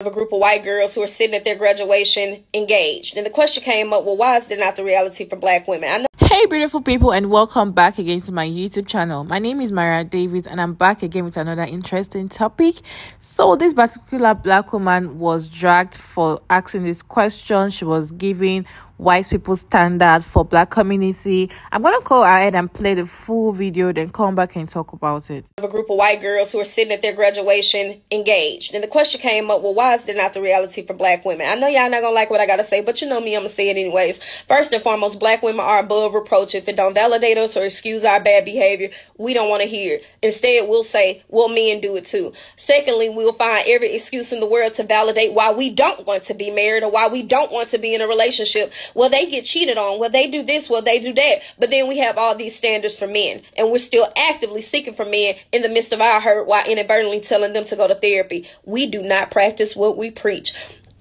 of a group of white girls who are sitting at their graduation engaged. And the question came up, well, why is there not the reality for black women? I know Hey, beautiful people, and welcome back again to my YouTube channel. My name is Maria Davids, and I'm back again with another interesting topic. So, this particular black woman was dragged for asking this question. She was giving white people standard for black community. I'm gonna go ahead and play the full video, then come back and talk about it. a group of white girls who are sitting at their graduation engaged. And the question came up, well, why is there not the reality for black women? I know y'all not gonna like what I gotta say, but you know me, I'm gonna say it anyways. First and foremost, black women are above reproach. If it don't validate us or excuse our bad behavior, we don't want to hear. Instead, we'll say, well, men do it too. Secondly, we'll find every excuse in the world to validate why we don't want to be married or why we don't want to be in a relationship. Well, they get cheated on. Well, they do this. Well, they do that. But then we have all these standards for men, and we're still actively seeking for men in the midst of our hurt while inadvertently telling them to go to therapy. We do not practice what we preach.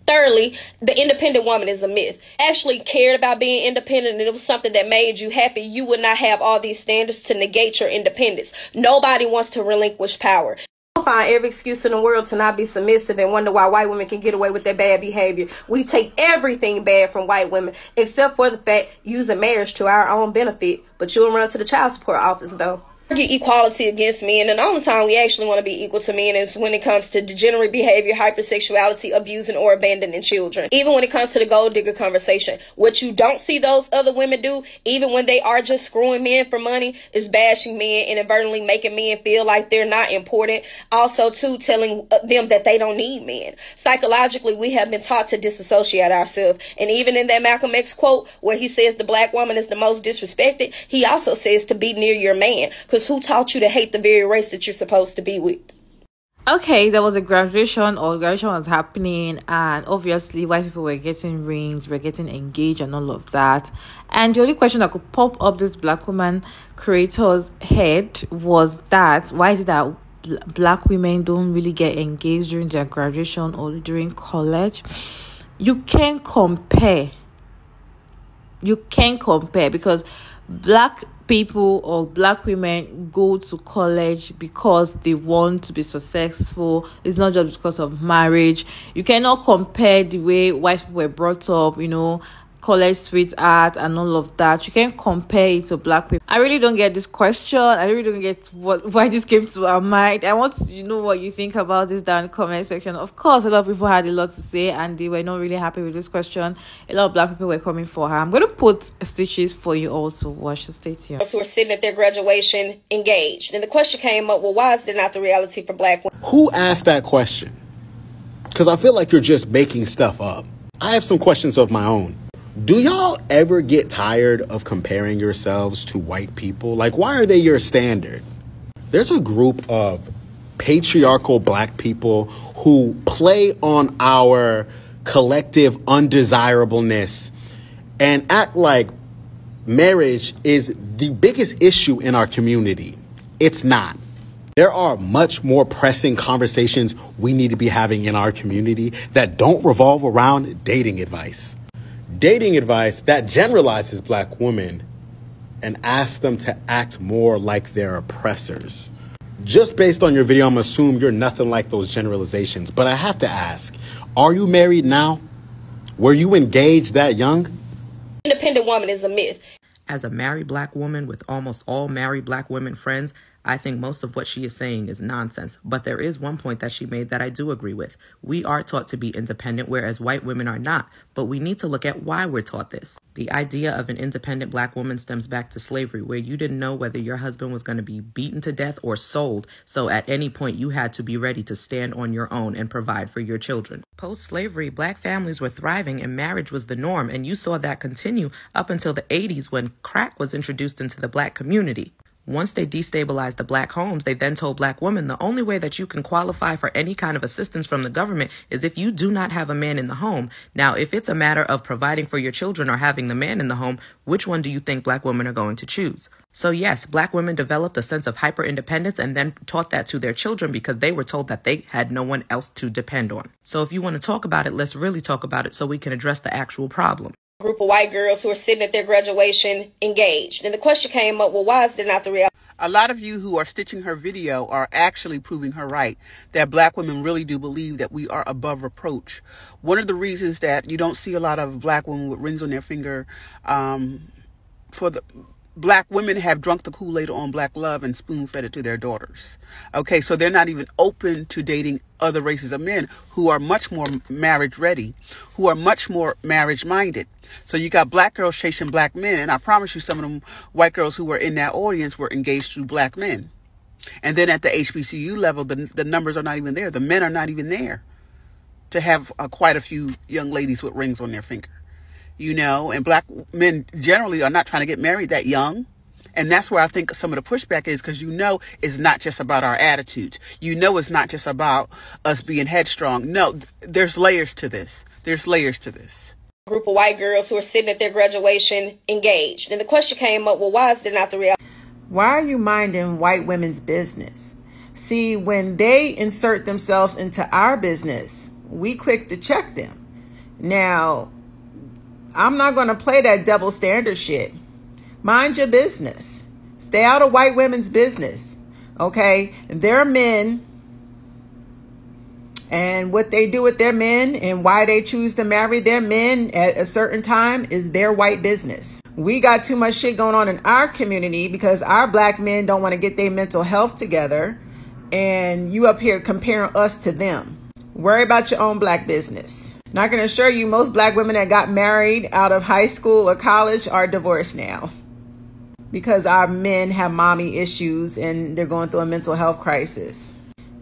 Thirdly, the independent woman is a myth. Actually cared about being independent and it was something that made you happy, you would not have all these standards to negate your independence. Nobody wants to relinquish power. Find every excuse in the world to not be submissive and wonder why white women can get away with their bad behavior. We take everything bad from white women, except for the fact using marriage to our own benefit. But you'll run to the child support office though argue equality against men, and all the only time we actually want to be equal to men is when it comes to degenerate behavior, hypersexuality, abusing or abandoning children. Even when it comes to the gold digger conversation, what you don't see those other women do, even when they are just screwing men for money, is bashing men, inadvertently making men feel like they're not important. Also, too, telling uh, them that they don't need men. Psychologically, we have been taught to disassociate ourselves, and even in that Malcolm X quote where he says the black woman is the most disrespected, he also says to be near your man. Because who taught you to hate the very race that you're supposed to be with? Okay, there was a graduation or graduation was happening, and obviously white people were getting rings, were getting engaged, and all of that. And the only question that could pop up this black woman creator's head was that why is it that black women don't really get engaged during their graduation or during college? You can't compare. You can't compare because black people or black women go to college because they want to be successful. It's not just because of marriage. You cannot compare the way white people were brought up you know college sweetheart and all of that. You can't compare it to black people. I really don't get this question. I really don't get what why this came to our mind. I want to you know what you think about this down in the comment section. Of course, a lot of people had a lot to say and they were not really happy with this question. A lot of black people were coming for her. I'm gonna put stitches for you all to watch. So stay tuned. Who are sitting at their graduation engaged, and the question came up: Well, why is there not the reality for black women? Who asked that question? Because I feel like you're just making stuff up. I have some questions of my own. Do y'all ever get tired of comparing yourselves to white people? Like, why are they your standard? There's a group of patriarchal black people who play on our collective undesirableness and act like marriage is the biggest issue in our community. It's not. There are much more pressing conversations we need to be having in our community that don't revolve around dating advice dating advice that generalizes black women and asks them to act more like their oppressors. Just based on your video, I'm gonna assume you're nothing like those generalizations. But I have to ask, are you married now? Were you engaged that young? Independent woman is a myth. As a married black woman with almost all married black women friends, I think most of what she is saying is nonsense. But there is one point that she made that I do agree with. We are taught to be independent, whereas white women are not. But we need to look at why we're taught this. The idea of an independent black woman stems back to slavery, where you didn't know whether your husband was going to be beaten to death or sold. So at any point, you had to be ready to stand on your own and provide for your children. Post slavery, black families were thriving and marriage was the norm. And you saw that continue up until the 80s when crack was introduced into the black community. Once they destabilized the black homes, they then told black women the only way that you can qualify for any kind of assistance from the government is if you do not have a man in the home. Now, if it's a matter of providing for your children or having the man in the home, which one do you think black women are going to choose? So, yes, black women developed a sense of hyper independence and then taught that to their children because they were told that they had no one else to depend on. So, if you want to talk about it, let's really talk about it so we can address the actual problem group of white girls who are sitting at their graduation engaged. And the question came up, well, why is there not the reality? a lot of you who are stitching her video are actually proving her right that black women really do believe that we are above reproach. One of the reasons that you don't see a lot of black women with rings on their finger um, for the black women have drunk the Kool-Aid on black love and spoon fed it to their daughters. Okay, so they're not even open to dating other races of men who are much more marriage ready, who are much more marriage minded. So you got black girls chasing black men, and I promise you some of them white girls who were in that audience were engaged to black men. And then at the HBCU level, the, the numbers are not even there. The men are not even there to have uh, quite a few young ladies with rings on their finger you know, and black men generally are not trying to get married that young. And that's where I think some of the pushback is because you know it's not just about our attitudes. You know it's not just about us being headstrong. No, there's layers to this. There's layers to this. Group of white girls who are sitting at their graduation engaged. And the question came up well, why is there not the reality? Why are you minding white women's business? See, when they insert themselves into our business, we quick to check them. Now, I'm not going to play that double standard shit. Mind your business. Stay out of white women's business. Okay? They're men. And what they do with their men and why they choose to marry their men at a certain time is their white business. We got too much shit going on in our community because our black men don't want to get their mental health together. And you up here comparing us to them. Worry about your own black business. And I can assure you, most black women that got married out of high school or college are divorced now because our men have mommy issues and they're going through a mental health crisis.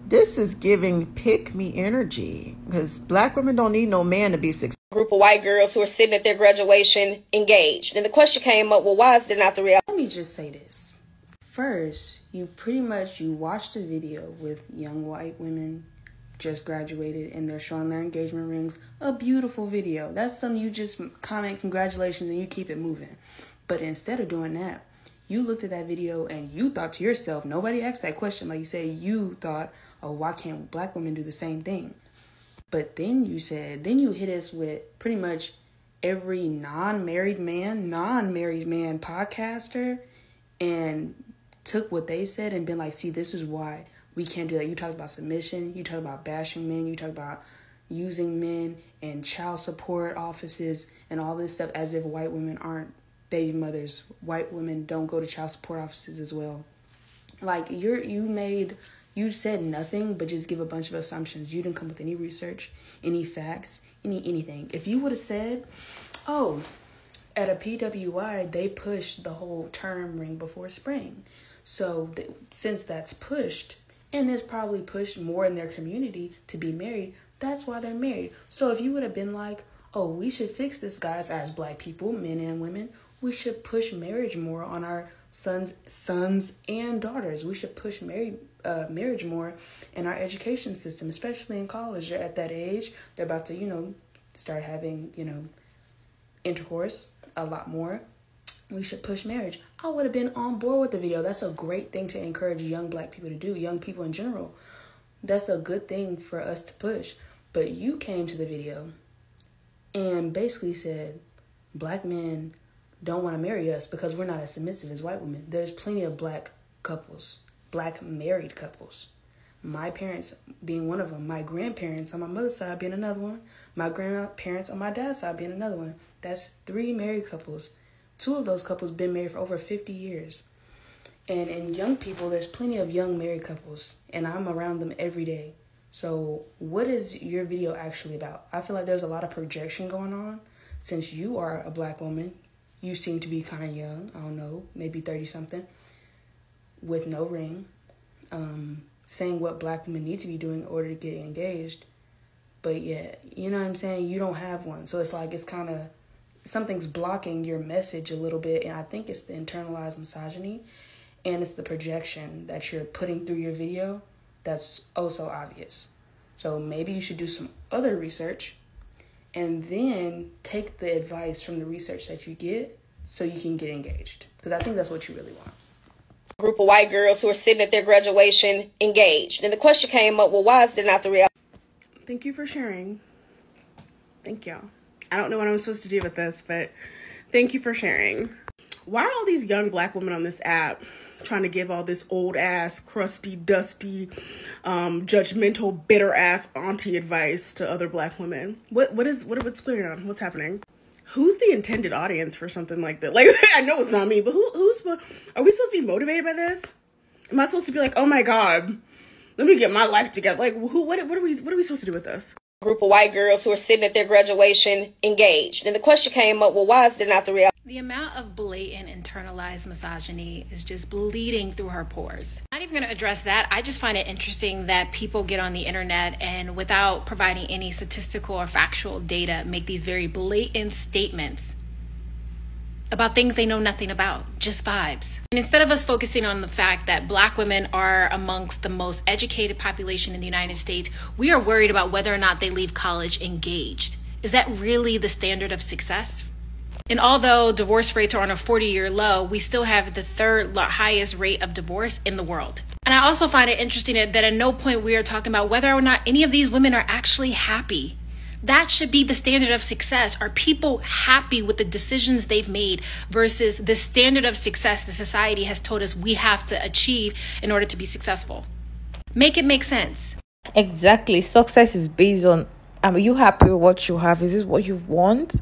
This is giving pick me energy because black women don't need no man to be successful. Group of white girls who are sitting at their graduation engaged. And the question came up, well, why is there not the reality? Let me just say this. First, you pretty much you watched a video with young white women just graduated and they're showing their engagement rings. A beautiful video. That's something you just comment congratulations and you keep it moving. But instead of doing that, you looked at that video and you thought to yourself, nobody asked that question. Like you say, you thought, oh, why can't black women do the same thing? But then you said, then you hit us with pretty much every non married man, non married man podcaster and took what they said and been like, see, this is why we can't do that. You talked about submission, you talked about bashing men, you talked about using men and child support offices and all this stuff as if white women aren't baby mothers. White women don't go to child support offices as well. Like you're you made you said nothing but just give a bunch of assumptions. You didn't come with any research, any facts, any anything. If you would have said, "Oh, at a PWI, they push the whole term ring before spring." So th- since that's pushed, and it's probably pushed more in their community to be married, that's why they're married. So if you would have been like, oh, we should fix this, guys, as black people, men and women, we should push marriage more on our sons, sons and daughters. We should push married uh, marriage more in our education system, especially in college. They're at that age, they're about to, you know, start having, you know, intercourse a lot more we should push marriage. I would have been on board with the video. That's a great thing to encourage young black people to do, young people in general. That's a good thing for us to push. But you came to the video and basically said black men don't want to marry us because we're not as submissive as white women. There's plenty of black couples, black married couples. My parents being one of them, my grandparents on my mother's side being another one, my grandparents on my dad's side being another one. That's three married couples Two of those couples been married for over 50 years. And in young people, there's plenty of young married couples, and I'm around them every day. So, what is your video actually about? I feel like there's a lot of projection going on. Since you are a black woman, you seem to be kind of young, I don't know, maybe 30 something, with no ring, um, saying what black women need to be doing in order to get engaged. But yeah, you know what I'm saying? You don't have one. So, it's like, it's kind of something's blocking your message a little bit and i think it's the internalized misogyny and it's the projection that you're putting through your video that's oh so obvious. So maybe you should do some other research and then take the advice from the research that you get so you can get engaged because i think that's what you really want. Group of white girls who are sitting at their graduation engaged and the question came up well why is there not the reality thank you for sharing. Thank you I don't know what I'm supposed to do with this, but thank you for sharing. Why are all these young black women on this app trying to give all this old ass, crusty, dusty, um, judgmental, bitter ass auntie advice to other black women. What what is what what's going on? What's happening? Who's the intended audience for something like that? Like I know it's not me, but who who's are we supposed to be motivated by this? Am I supposed to be like, oh my god, let me get my life together? Like who what what are we what are we supposed to do with this? Group of white girls who are sitting at their graduation engaged. And the question came up, well, why is there not the reality? The amount of blatant internalized misogyny is just bleeding through her pores. Not even going to address that. I just find it interesting that people get on the internet and without providing any statistical or factual data make these very blatant statements about things they know nothing about, just vibes. And instead of us focusing on the fact that black women are amongst the most educated population in the United States, we are worried about whether or not they leave college engaged. Is that really the standard of success? And although divorce rates are on a 40 year low, we still have the third highest rate of divorce in the world. And I also find it interesting that at no point we are talking about whether or not any of these women are actually happy that should be the standard of success. Are people happy with the decisions they've made versus the standard of success the society has told us we have to achieve in order to be successful? Make it make sense. Exactly. Success is based on are you happy with what you have? Is this what you want?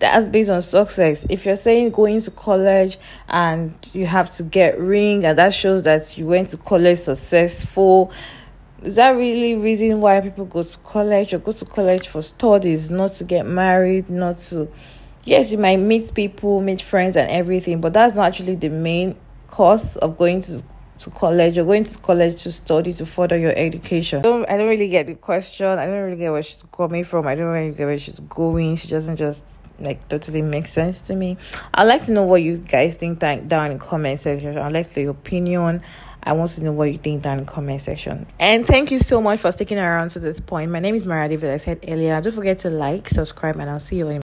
That's based on success. If you're saying going to college and you have to get ring and that shows that you went to college successful, is that really reason why people go to college or go to college for studies not to get married not to yes you might meet people meet friends and everything but that's not actually the main cause of going to to college or going to college to study to further your education. I don't, I don't really get the question. I don't really get where she's coming from. I don't really get where she's going. She doesn't just like totally make sense to me. I'd like to know what you guys think down in the comment section. I'd like to your opinion. I want to know what you think down in the comment section. And thank you so much for sticking around to this point. My name is Maria Davids. I said earlier. Don't forget to like, subscribe, and I'll see you in